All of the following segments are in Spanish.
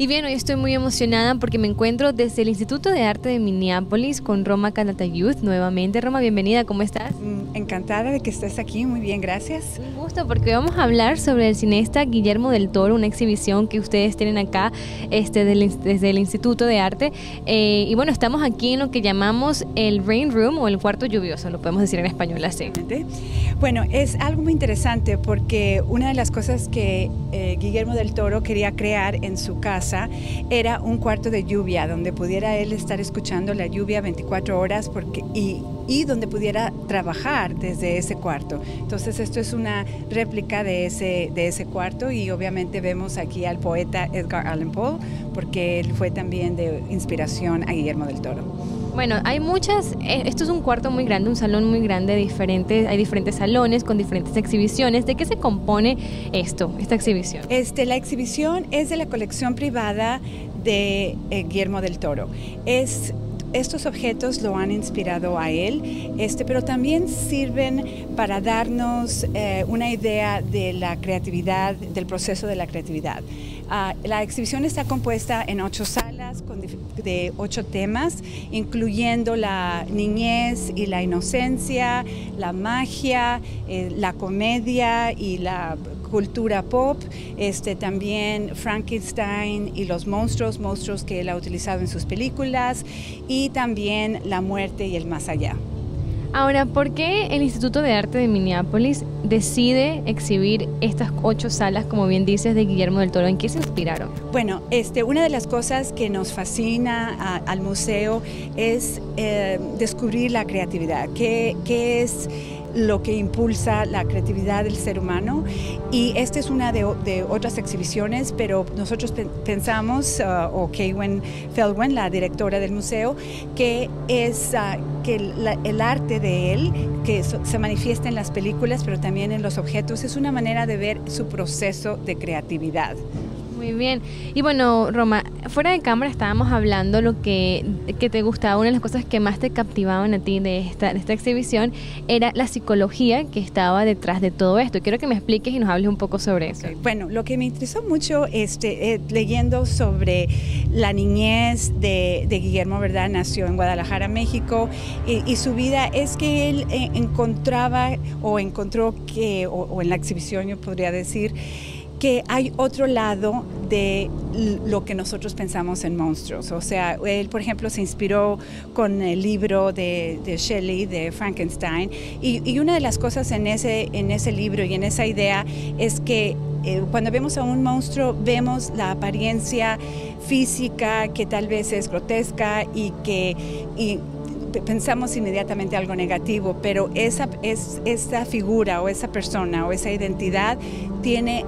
Y bien, hoy estoy muy emocionada porque me encuentro desde el Instituto de Arte de Minneapolis con Roma Calatayud nuevamente. Roma, bienvenida, ¿cómo estás? Mm, encantada de que estés aquí, muy bien, gracias. Un gusto porque vamos a hablar sobre el cineasta Guillermo del Toro, una exhibición que ustedes tienen acá este, desde el Instituto de Arte. Eh, y bueno, estamos aquí en lo que llamamos el Rain Room o el cuarto lluvioso, lo podemos decir en español así. Bueno, es algo muy interesante porque una de las cosas que eh, Guillermo del Toro quería crear en su casa era un cuarto de lluvia donde pudiera él estar escuchando la lluvia 24 horas y, donde pudiera trabajar desde ese cuarto. Entonces esto es una réplica de ese cuarto y obviamente vemos aquí al poeta Edgar Allan Poe porque él fue también de inspiración a Guillermo del Toro. Bueno, hay muchas, eh, esto es un cuarto muy grande, un salón muy grande, diferentes, hay diferentes salones con diferentes exhibiciones. ¿De qué se compone esto, esta exhibición? Este, la exhibición es de la colección privada de eh, Guillermo del Toro. Es estos objetos lo han inspirado a él, este, pero también sirven para darnos eh, una idea de la creatividad, del proceso de la creatividad. Ah, la exhibición está compuesta en ocho salas de ocho temas, incluyendo la niñez y la inocencia, la magia, eh, la comedia y la cultura pop, este, también Frankenstein y los monstruos, monstruos que él ha utilizado en sus películas, y también la muerte y el más allá. Ahora, ¿por qué el Instituto de Arte de Minneapolis decide exhibir estas ocho salas, como bien dices, de Guillermo del Toro? ¿En qué se inspiraron? Bueno, este, una de las cosas que nos fascina al museo es eh, descubrir la creatividad, qué, qué es lo que impulsa la creatividad del ser humano y esta es una de, otras exhibiciones, pero nosotros pensamos, uh, o Kaywen Feldwen, la directora del museo, que es uh, que el arte de él, que se manifiesta en las películas, pero también en los objetos, es una manera de ver su proceso de creatividad. Muy bien. Y bueno, Roma, fuera de cámara estábamos hablando lo que, que te gustaba, una de las cosas que más te captivaban a ti de esta, de esta exhibición era la psicología que estaba detrás de todo esto. Quiero que me expliques y nos hables un poco sobre eso. Bueno, lo que me interesó mucho este, eh, leyendo sobre la niñez de, Guillermo, ¿verdad? Nació en Guadalajara, México, y, su vida es que él eh, encontraba o encontró que, o en la exhibición yo podría decir, que hay otro lado de lo que nosotros pensamos en monstruos. O sea, él, por ejemplo, se inspiró con el libro de, Shelley, de Frankenstein, y, una de las cosas en ese, en ese libro y en esa idea es que eh, cuando vemos a un monstruo vemos la apariencia física que tal vez es grotesca y que... pensamos inmediatamente algo negativo, pero esa, es, esa figura o esa persona o esa identidad tiene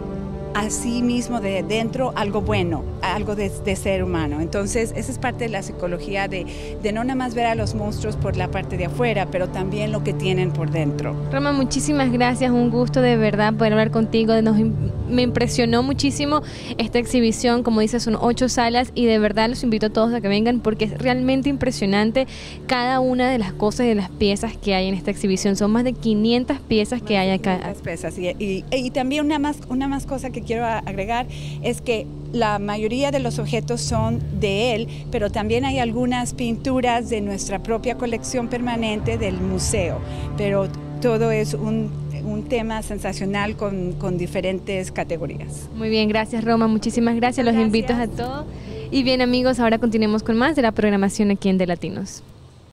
a sí mismo de dentro algo bueno, algo de, ser humano. Entonces, esa es parte de la psicología de, de, no nada más ver a los monstruos por la parte de afuera, pero también lo que tienen por dentro. Roma, muchísimas gracias, un gusto de verdad poder hablar contigo. Nos, me impresionó muchísimo esta exhibición, como dices, son ocho salas y de verdad los invito a todos a que vengan porque es realmente impresionante cada una de las cosas y de las piezas que hay en esta exhibición. Son más de 500 piezas que hay acá. Piezas, y, y, y también una más, una más cosa que quiero agregar es que la mayoría de los objetos son de él, pero también hay algunas pinturas de nuestra propia colección permanente del museo, pero todo es un, tema sensacional con, con, diferentes categorías. Muy bien, gracias Roma, muchísimas gracias, los invito a todos. Y bien amigos, ahora continuemos con más de la programación aquí en De Latinos.